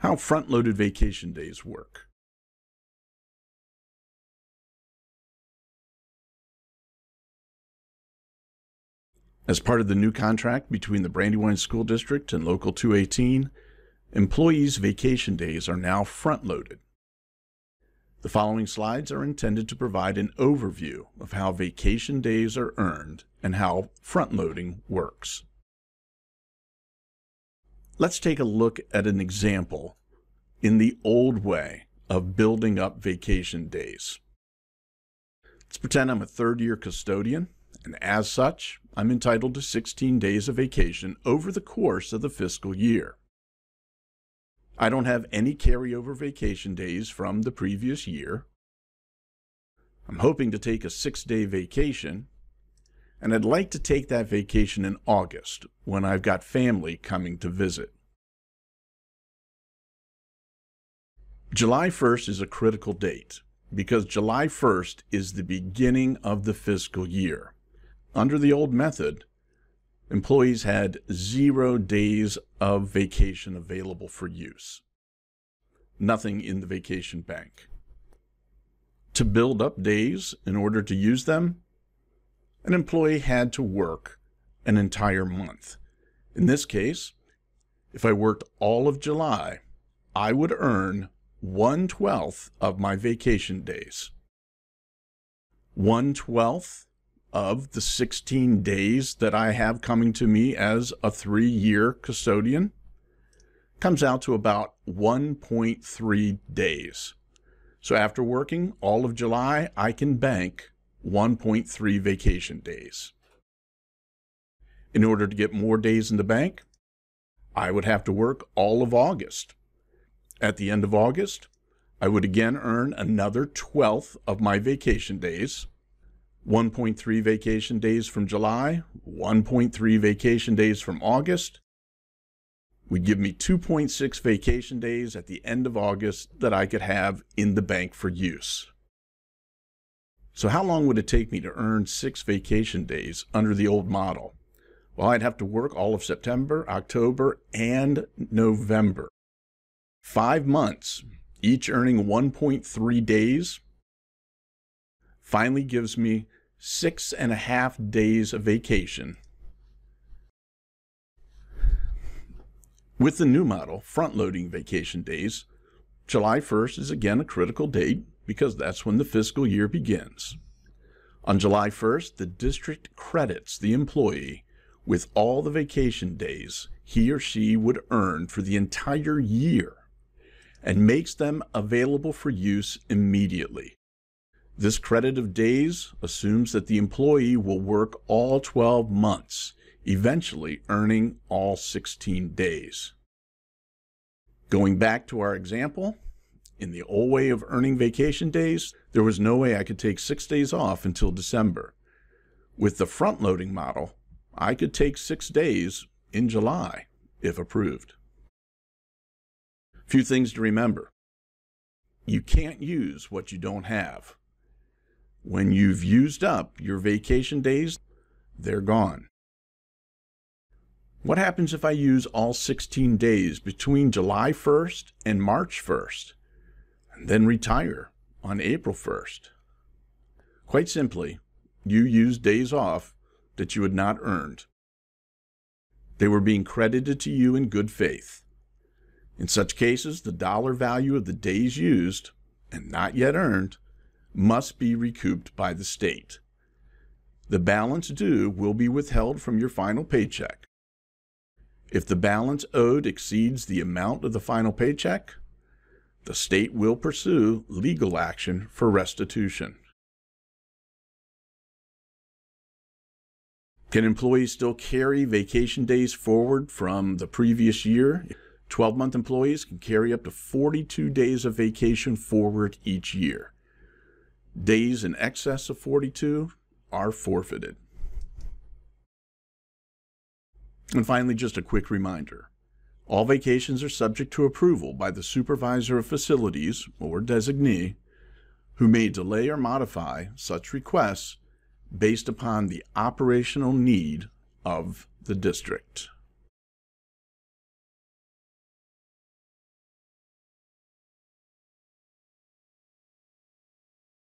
How front-loaded vacation days work. As part of the new contract between the Brandywine School District and Local 218, employees' vacation days are now front-loaded. The following slides are intended to provide an overview of how vacation days are earned and how front-loading works. Let's take a look at an example in the old way of building up vacation days. Let's pretend I'm a third year custodian, and as such, I'm entitled to 16 days of vacation over the course of the fiscal year. I don't have any carryover vacation days from the previous year. I'm hoping to take a six day vacation, and I'd like to take that vacation in August when I've got family coming to visit. July 1st is a critical date because July 1st is the beginning of the fiscal year. Under the old method, employees had zero days of vacation available for use. Nothing in the vacation bank. To build up days in order to use them, an employee had to work an entire month. In this case, if I worked all of July, I would earn one twelfth of my vacation days. One twelfth of the 16 days that I have coming to me as a three year custodian comes out to about 1.3 days. So after working all of July, I can bank 1.3 vacation days. In order to get more days in the bank, I would have to work all of August. At the end of August, I would again earn another twelfth of my vacation days 1.3 vacation days from July, 1.3 vacation days from August, would give me 2.6 vacation days at the end of August that I could have in the bank for use. So how long would it take me to earn six vacation days under the old model? Well, I'd have to work all of September, October, and November. Five months, each earning 1.3 days, finally gives me six and a half days of vacation. With the new model, front-loading vacation days, July 1st is again a critical date because that's when the fiscal year begins. On July 1st, the district credits the employee with all the vacation days he or she would earn for the entire year and makes them available for use immediately. This credit of days assumes that the employee will work all 12 months, eventually earning all 16 days. Going back to our example, in the old way of earning vacation days, there was no way I could take six days off until December. With the front-loading model, I could take six days in July, if approved. Few things to remember. You can't use what you don't have. When you've used up your vacation days, they're gone. What happens if I use all 16 days between July 1st and March 1st, and then retire on April 1st? Quite simply, you used days off that you had not earned. They were being credited to you in good faith. In such cases, the dollar value of the days used and not yet earned must be recouped by the state. The balance due will be withheld from your final paycheck. If the balance owed exceeds the amount of the final paycheck, the state will pursue legal action for restitution. Can employees still carry vacation days forward from the previous year? 12 month employees can carry up to 42 days of vacation forward each year days in excess of 42 are forfeited. And finally, just a quick reminder. All vacations are subject to approval by the supervisor of facilities, or designee, who may delay or modify such requests based upon the operational need of the district.